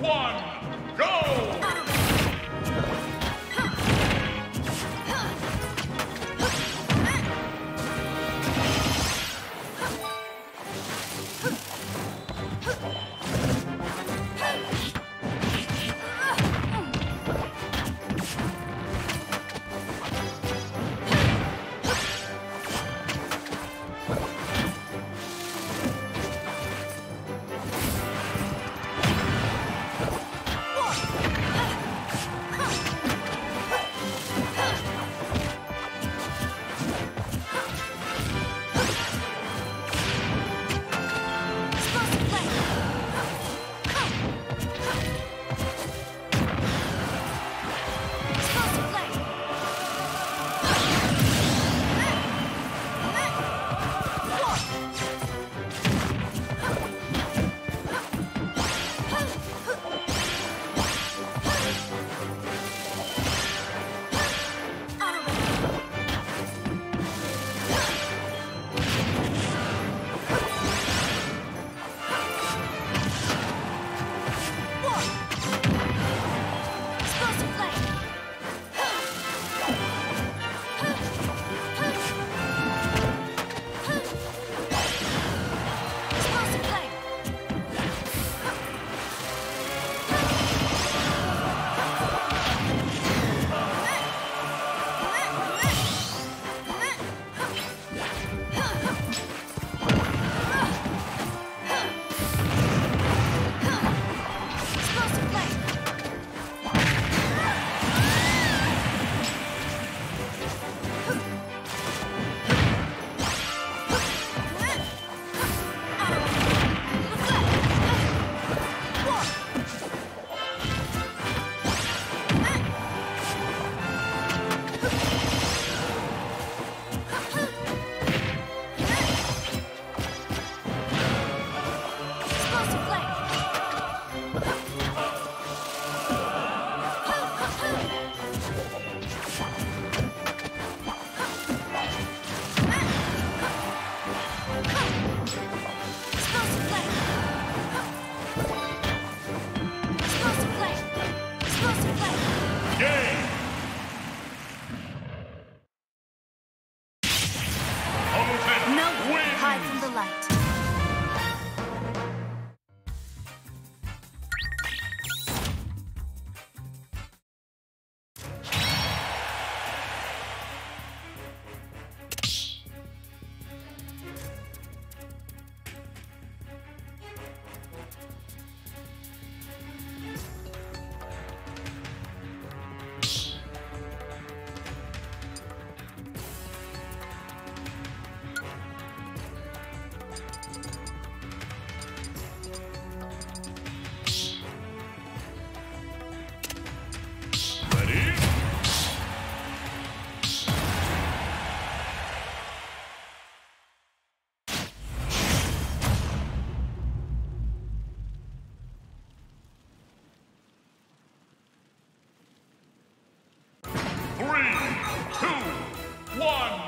one. One!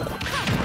Ha!